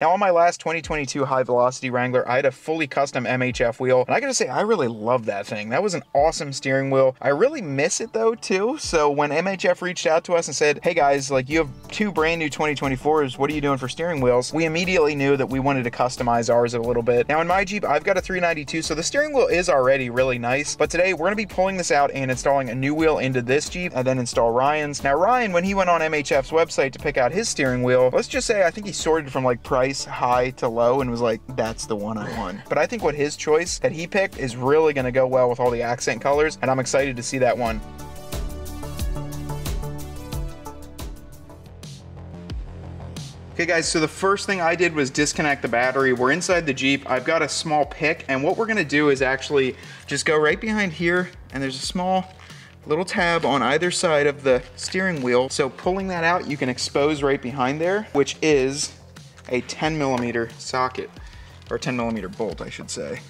Now on my last 2022 High Velocity Wrangler, I had a fully custom MHF wheel, and I gotta say, I really love that thing. That was an awesome steering wheel. I really miss it though, too. So when MHF reached out to us and said, hey guys, like you have two brand new 2024s, what are you doing for steering wheels? We immediately knew that we wanted to customize ours a little bit. Now in my Jeep, I've got a 392, so the steering wheel is already really nice, but today we're gonna be pulling this out and installing a new wheel into this Jeep and then install Ryan's. Now Ryan, when he went on MHF's website to pick out his steering wheel, let's just say I think he sorted from like price, high to low and was like, that's the one I want. But I think what his choice that he picked is really gonna go well with all the accent colors, and I'm excited to see that one. Okay guys, so the first thing I did was disconnect the battery. We're inside the Jeep. I've got a small pick, and what we're gonna do is actually just go right behind here, and there's a small little tab on either side of the steering wheel. So pulling that out, you can expose right behind there, which is a 10 millimeter socket, or 10 millimeter bolt, I should say.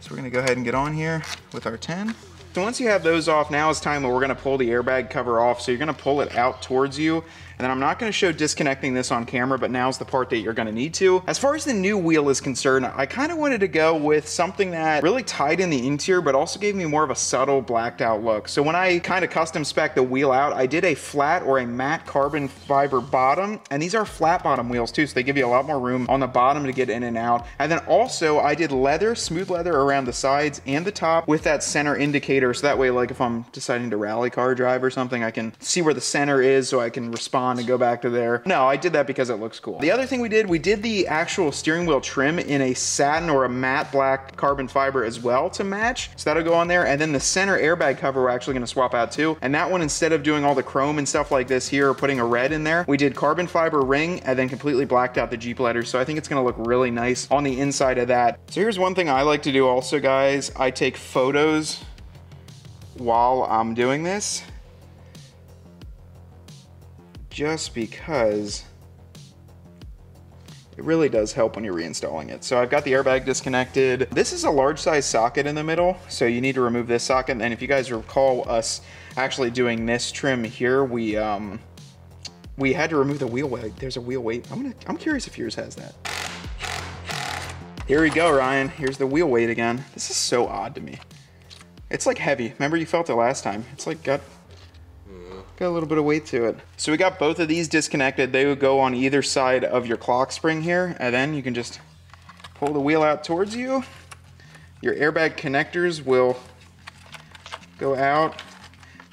So we're gonna go ahead and get on here with our 10. So once you have those off, now is time where we're gonna pull the airbag cover off. So you're gonna pull it out towards you and then I'm not gonna show disconnecting this on camera, but now's the part that you're gonna need to. As far as the new wheel is concerned, I kind of wanted to go with something that really tied in the interior, but also gave me more of a subtle blacked out look. So when I kind of custom spec the wheel out, I did a flat or a matte carbon fiber bottom, and these are flat bottom wheels too, so they give you a lot more room on the bottom to get in and out. And then also I did leather, smooth leather around the sides and the top with that center indicator, so that way like if I'm deciding to rally car drive or something, I can see where the center is so I can respond and go back to there. No, I did that because it looks cool. The other thing we did, we did the actual steering wheel trim in a satin or a matte black carbon fiber as well to match. So that'll go on there. And then the center airbag cover we're actually gonna swap out too. And that one, instead of doing all the chrome and stuff like this here, putting a red in there, we did carbon fiber ring and then completely blacked out the Jeep letters. So I think it's gonna look really nice on the inside of that. So here's one thing I like to do also, guys. I take photos while I'm doing this just because it really does help when you're reinstalling it. So I've got the airbag disconnected. This is a large size socket in the middle, so you need to remove this socket. And if you guys recall us actually doing this trim here, we um, we had to remove the wheel weight. There's a wheel weight. I'm gonna, I'm curious if yours has that. Here we go, Ryan. Here's the wheel weight again. This is so odd to me. It's like heavy. Remember you felt it last time. It's like got mm. Got a little bit of weight to it. So we got both of these disconnected. They would go on either side of your clock spring here, and then you can just pull the wheel out towards you. Your airbag connectors will go out.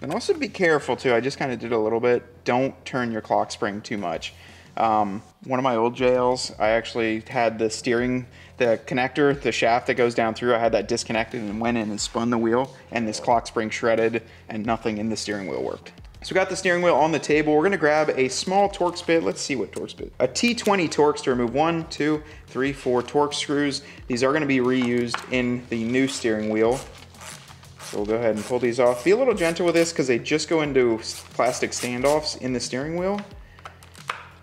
And also be careful too, I just kind of did a little bit. Don't turn your clock spring too much. Um, one of my old JLs, I actually had the steering, the connector, the shaft that goes down through, I had that disconnected and went in and spun the wheel and this clock spring shredded and nothing in the steering wheel worked. So we got the steering wheel on the table. We're gonna grab a small Torx bit. Let's see what Torx bit. A T20 Torx to remove one, two, three, four Torx screws. These are gonna be reused in the new steering wheel. So we'll go ahead and pull these off. Be a little gentle with this because they just go into plastic standoffs in the steering wheel.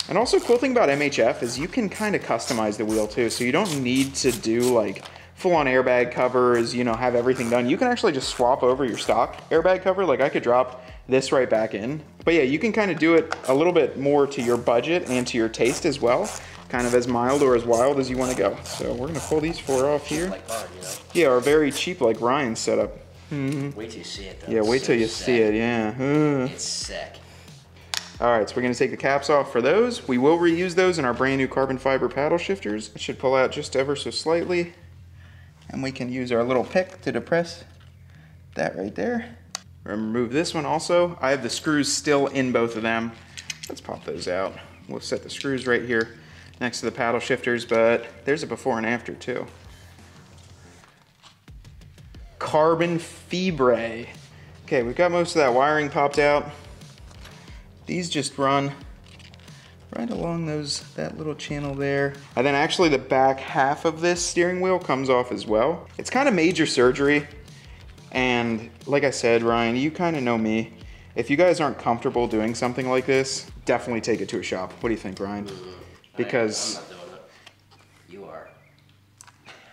And also cool thing about MHF is you can kind of customize the wheel too. So you don't need to do like full on airbag covers, you know, have everything done. You can actually just swap over your stock airbag cover. Like I could drop this right back in. But yeah, you can kind of do it a little bit more to your budget and to your taste as well. Kind of as mild or as wild as you want to go. So we're gonna pull these four off here. Like mine, you know? Yeah, or very cheap like Ryan's setup. Mm -hmm. Wait till you see it though. Yeah, wait till you sick. see it, yeah. It's sick. All right, so we're gonna take the caps off for those. We will reuse those in our brand new carbon fiber paddle shifters. It should pull out just ever so slightly. And we can use our little pick to depress that right there remove this one also. I have the screws still in both of them. Let's pop those out. We'll set the screws right here next to the paddle shifters, but there's a before and after too. Carbon fibre. Okay, we've got most of that wiring popped out. These just run right along those that little channel there. And then actually the back half of this steering wheel comes off as well. It's kind of major surgery. And like I said, Ryan, you kind of know me. If you guys aren't comfortable doing something like this, definitely take it to a shop. What do you think, Ryan? Because you are.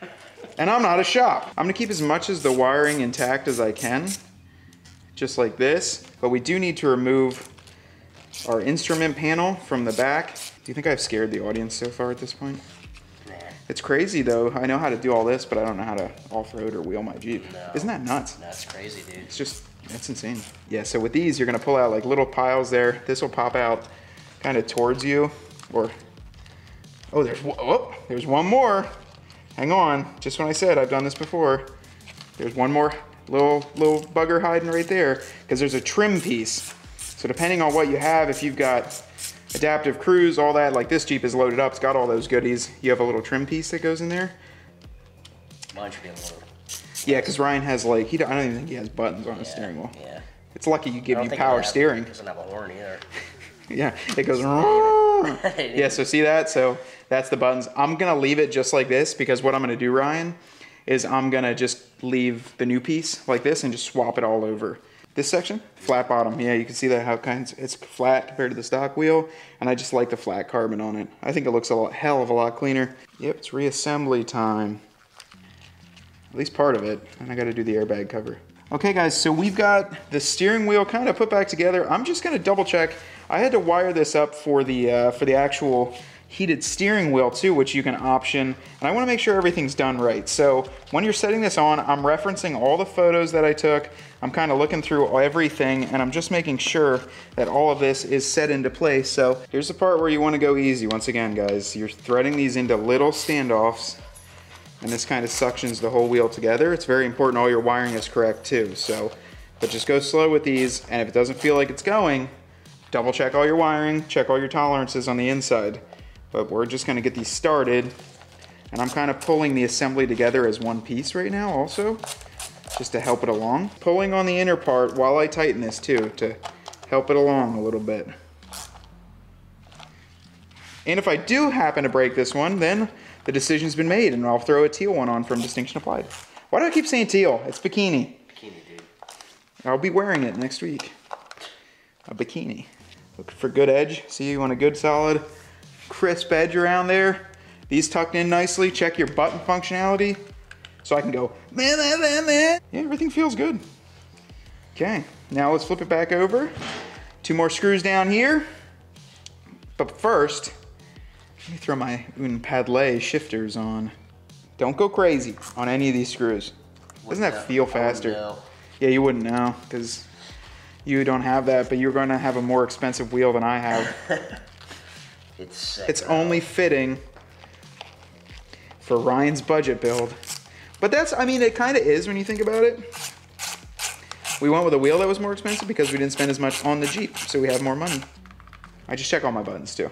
and I'm not a shop. I'm gonna keep as much as the wiring intact as I can, just like this. But we do need to remove our instrument panel from the back. Do you think I've scared the audience so far at this point? Nah. It's crazy though. I know how to do all this, but I don't know how to off-road or wheel my Jeep. No. Isn't that nuts? That's crazy, dude. It's just, that's insane. Yeah, so with these, you're gonna pull out like little piles there. This will pop out kind of towards you or, oh, there's, oh, there's one more. Hang on, just when I said I've done this before. There's one more little, little bugger hiding right there because there's a trim piece. So depending on what you have, if you've got adaptive cruise, all that, like this Jeep is loaded up, it's got all those goodies. You have a little trim piece that goes in there. Mine should be little. Yeah, because Ryan has like, he, don't- I don't even think he has buttons on his Yeah, steering wheel. Yeah. It's lucky you give you power steering. Doesn't have a horn either. Yeah, it goes. yeah, so see that? So that's the buttons. I'm gonna leave it just like this because what I'm gonna do, Ryan, is I'm gonna just leave the new piece like this and just swap it all over. This section, flat bottom. Yeah, you can see that how it kinds it's flat compared to the stock wheel, and I just like the flat carbon on it. I think it looks a lot, hell of a lot cleaner. Yep, it's reassembly time. At least part of it, and I got to do the airbag cover. Okay, guys, so we've got the steering wheel kind of put back together. I'm just gonna double check. I had to wire this up for the uh, for the actual heated steering wheel too, which you can option. And I wanna make sure everything's done right. So when you're setting this on, I'm referencing all the photos that I took. I'm kind of looking through everything and I'm just making sure that all of this is set into place. So here's the part where you wanna go easy. Once again, guys, you're threading these into little standoffs and this kind of suctions the whole wheel together. It's very important all your wiring is correct too. So, but just go slow with these and if it doesn't feel like it's going, double check all your wiring, check all your tolerances on the inside. But we're just gonna get these started and I'm kind of pulling the assembly together as one piece right now also, just to help it along. Pulling on the inner part while I tighten this too, to help it along a little bit. And if I do happen to break this one, then the decision's been made and I'll throw a teal one on from Distinction Applied. Why do I keep saying teal? It's bikini. Bikini, dude. I'll be wearing it next week. A bikini. Looking for good edge. See you want a good solid crisp edge around there. These tucked in nicely. Check your button functionality. So I can go, man, man, man, man. Yeah, everything feels good. Okay, now let's flip it back over. Two more screws down here. But first, let me throw my Un paddle shifters on. Don't go crazy on any of these screws. Doesn't that feel know. I wouldn't faster? Yeah, you wouldn't know because you don't have that, but you're going to have a more expensive wheel than I have. It's sick. it's bro. only fitting for Ryan's budget build. But that's, I mean, it kind of is when you think about it. We went with a wheel that was more expensive because we didn't spend as much on the Jeep, so we have more money. I just check all my buttons too.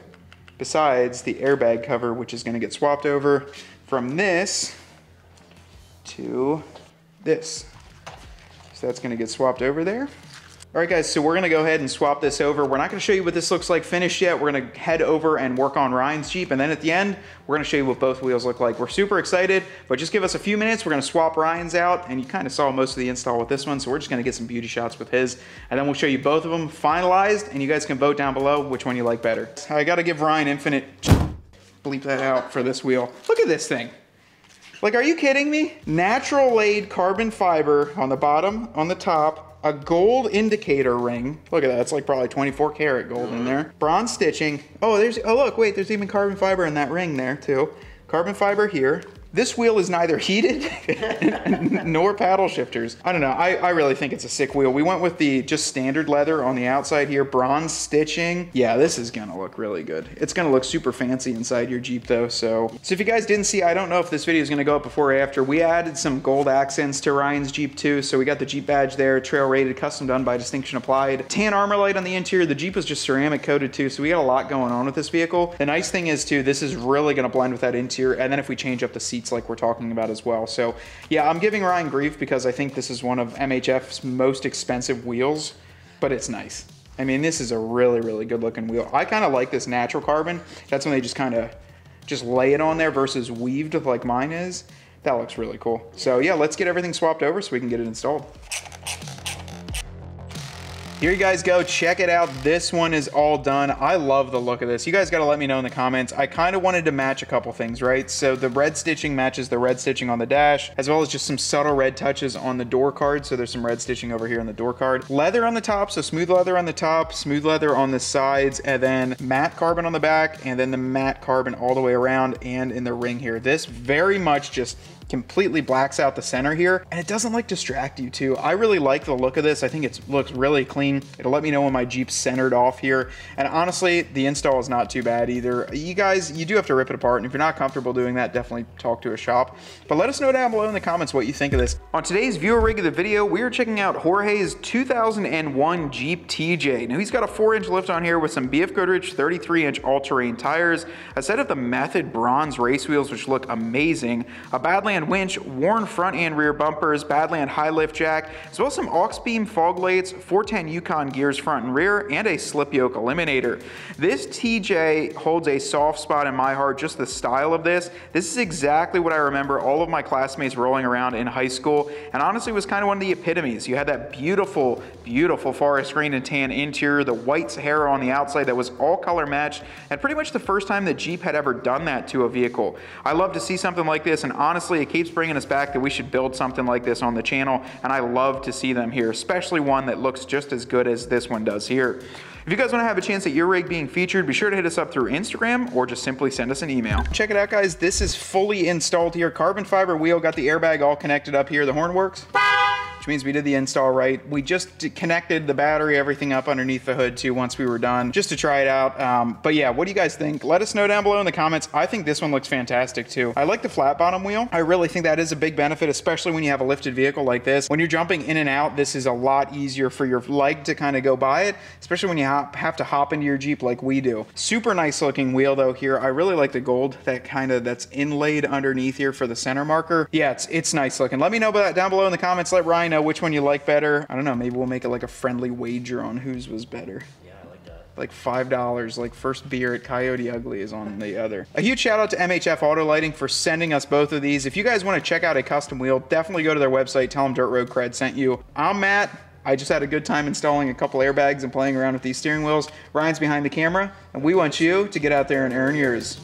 Besides the airbag cover, which is going to get swapped over from this to this. So that's gonna get swapped over there. All right guys, so we're gonna go ahead and swap this over. We're not gonna show you what this looks like finished yet. We're gonna head over and work on Ryan's Jeep. And then at the end, we're gonna show you what both wheels look like. We're super excited, but just give us a few minutes. We're gonna swap Ryan's out and you kind of saw most of the install with this one. So we're just gonna get some beauty shots with his. And then we'll show you both of them finalized and you guys can vote down below which one you like better. I gotta give Ryan infinite bleep that out for this wheel. Look at this thing. Like, are you kidding me? Natural laid carbon fiber on the bottom, on the top, a gold indicator ring. Look at that, it's like probably 24 karat gold in there. Bronze stitching. Oh, there's, oh look, wait, there's even carbon fiber in that ring there too. Carbon fiber here. This wheel is neither heated nor paddle shifters. I don't know, I, I really think it's a sick wheel. We went with the just standard leather on the outside here, bronze stitching. Yeah, this is gonna look really good. It's gonna look super fancy inside your Jeep though, so. So if you guys didn't see, I don't know if this video is gonna go up before or after, we added some gold accents to Ryan's Jeep too. So we got the Jeep badge there, trail rated, custom done by Distinction Applied. Tan armor light on the interior, the Jeep was just ceramic coated too, so we got a lot going on with this vehicle. The nice thing is too, this is really gonna blend with that interior, and then if we change up the seats like we're talking about as well. So yeah, I'm giving Ryan grief because I think this is one of MHF's most expensive wheels, but it's nice. I mean, this is a really, really good looking wheel. I kind of like this natural carbon. That's when they just kind of just lay it on there versus weaved like mine is. That looks really cool. So yeah, let's get everything swapped over so we can get it installed. Here you guys go, check it out. This one is all done. I love the look of this. You guys gotta let me know in the comments. I kind of wanted to match a couple things, right? So the red stitching matches the red stitching on the dash, as well as just some subtle red touches on the door card. So there's some red stitching over here on the door card. Leather on the top, so smooth leather on the top, smooth leather on the sides, and then matte carbon on the back, and then the matte carbon all the way around and in the ring here. This very much just completely blacks out the center here and it doesn't like distract you too. I really like the look of this. I think it looks really clean. It'll let me know when my Jeep's centered off here. And honestly, the install is not too bad either. You guys, you do have to rip it apart. And if you're not comfortable doing that, definitely talk to a shop. But let us know down below in the comments what you think of this. On today's viewer rig of the video, we are checking out Jorge's 2001 Jeep TJ. Now he's got a four inch lift on here with some BF Goodrich 33 inch all-terrain tires, a set of the Method bronze race wheels, which look amazing, a Badland Winch, Warn front and rear bumpers, Badland high lift jack, as well as some aux beam fog lights, 410 Yukon gears front and rear, and a slip yoke eliminator. This TJ holds a soft spot in my heart, just the style of this. This is exactly what I remember all of my classmates rolling around in high school, and honestly was kind of one of the epitomes. You had that beautiful, beautiful forest green and tan interior, the white Sahara on the outside that was all color matched, and pretty much the first time that Jeep had ever done that to a vehicle. I love to see something like this, and honestly, it keeps bringing us back that we should build something like this on the channel, and I love to see them here, especially one that looks just as good as this one does here. If you guys want to have a chance at your rig being featured, be sure to hit us up through Instagram or just simply send us an email. Check it out, guys. This is fully installed here. Carbon fiber wheel, got the airbag all connected up here. The horn works which means we did the install right. We just connected the battery, everything up underneath the hood too once we were done, just to try it out. Um, but yeah, what do you guys think? Let us know down below in the comments. I think this one looks fantastic too. I like the flat bottom wheel. I really think that is a big benefit, especially when you have a lifted vehicle like this. When you're jumping in and out, this is a lot easier for your leg to kind of go by it, especially when you have to hop into your Jeep like we do. Super nice looking wheel though here. I really like the gold that kind of that's inlaid underneath here for the center marker. Yeah, it's, it's nice looking. Let me know about that down below in the comments. Let Ryan know which one you like better. I don't know, maybe we'll make it like a friendly wager on whose was better. Yeah, I like that. like five dollars like first beer at coyote ugly is on the other. A huge shout out to mhf auto lighting for sending us both of these. If you guys want to check out a custom wheel definitely go to their website tell them dirt road cred sent you. I'm matt. I just had a good time installing a couple airbags and playing around with these steering wheels. Ryan's behind the camera and we want you to get out there and earn yours